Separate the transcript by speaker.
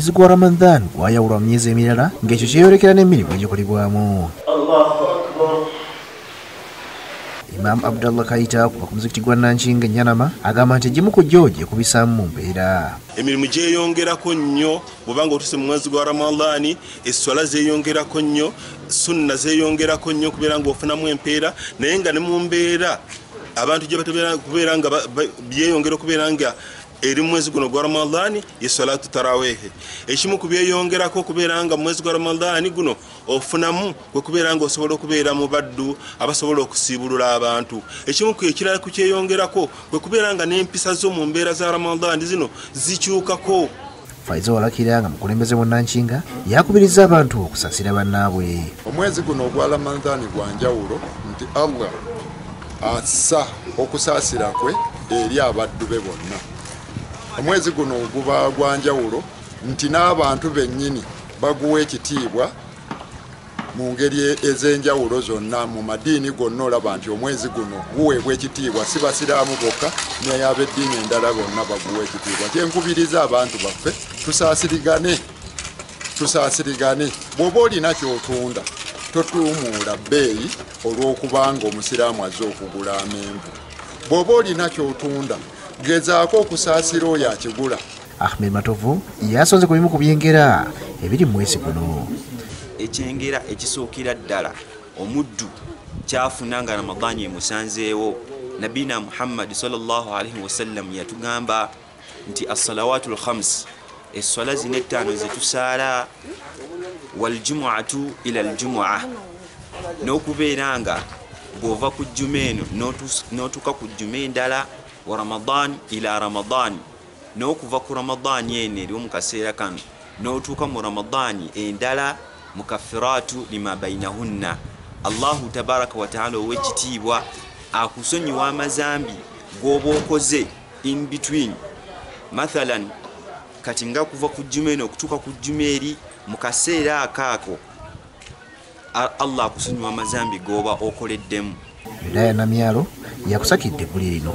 Speaker 1: omwezi gwa ramadan gwayawulwa mu myezi emirala ng'ekyo kyeyolekera n'emirimu egikolebwamu imaamu abdallah kaita kuva ku muzikiti gwa nankinga enyanama agamba nti egimu ku gyo gyekubisaamu mu mbeera.
Speaker 2: Emirimu gyeyongerako nnyo bwobanga otuse mu mwezi gwa ramadani eswala zeyongerako nnyo sunna zeyongerako nnyo kubeera nga ofunamu empeera naye nga ne mu mbeera abantu gyebatukubeera nga byeyongera okubeera nga eri mwezi guno gwa ramadani yesalatu tarawehe ekimu ku byeyongerako okubeera nga mwezi gwa ramadani guno ofunamu kwekubeera nga osobola okubeera mu baddu abasobola okusiibulula abantu. Ekimu ekirala ku kyeyongerako kwekubeera nga n'empisa zo mu mbeera za ramadani zino zikyukako.
Speaker 1: Faiza walakira nga mukulembeze mu nankinga yakubiriza abantu okusaasira bannaabwe.
Speaker 3: Omwezi guno ogwa ramadani gwa njawulo nti allah assa okusaasira kwe eri abaddu be bonna omwezi guno guba gwa njawulo nti n'abantu bennyini baguwa ekitiibwa mu ngeri ez'enjawulo zonna mu madiini gonna olaba nti omwezi guno guweebwa ekitiibwa si basiraamu bokka nayab'eddiini endala bonna baguwa ekitiibwa. Kyenkubiriza abantu baffe tusaasirigane tusaasirigane. Bw'oba olina kyotunda totuumuula bbeeyi olw'okubanga omusiraamu azze okugula amenvu. Bw'oba olina kyotunda gezaako okusaasira oyo akigula.
Speaker 1: Ahmed matovu yasonze ku bimu ku byengera ebiri mu mwezi guno.
Speaker 4: Ekyengera ekisookera ddala omuddu kyafuna nga ramadaani emusanzeewo nabina muhammadi salllahalaihi wasallam yatugamba nti assalawatu lhams eswala zina ettaano zetusaala waljumuatu ila ljumua n'okubeera nga bw'ova ku jjuma eno n'otuuka ku jjuma endala wa ramadan ila ramadan. N'okuva ku ramadaani eno eri mu kaseera kano n'otuuka mu ramadaani endala mukafiratu lima bainahunna allahu tabaraka wataala ow'ekitiibwa akusonyiwa amazambi g'oba okoze in between. Mathalan kati nga kuva ku jjuma eno okutuuka ku jjuma eri mu kaseera akaako allah akusonyiwa amazambi g'oba okoleddemu.
Speaker 1: Yudaya namyalo 役先っ
Speaker 5: てブリの。